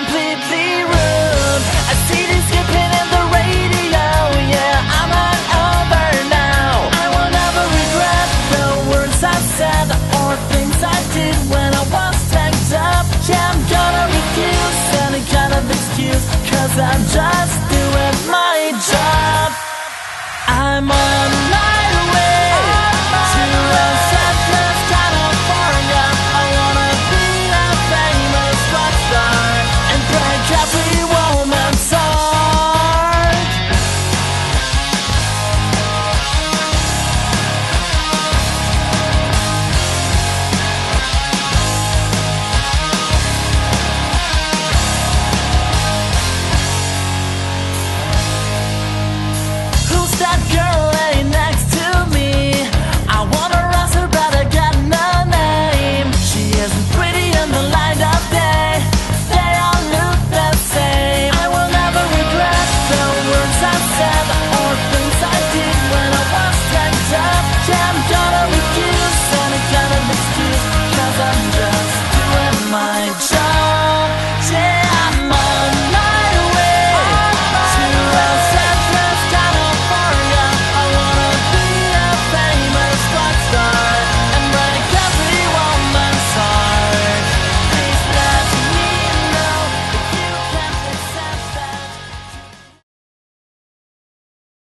completely ruined. I see this skipping in the radio Yeah, I'm on over now. I will never regret the words I said Or things I did when I was tanked up. Yeah, I'm gonna refuse any kind of excuse Cause I'm just doing my job. I'm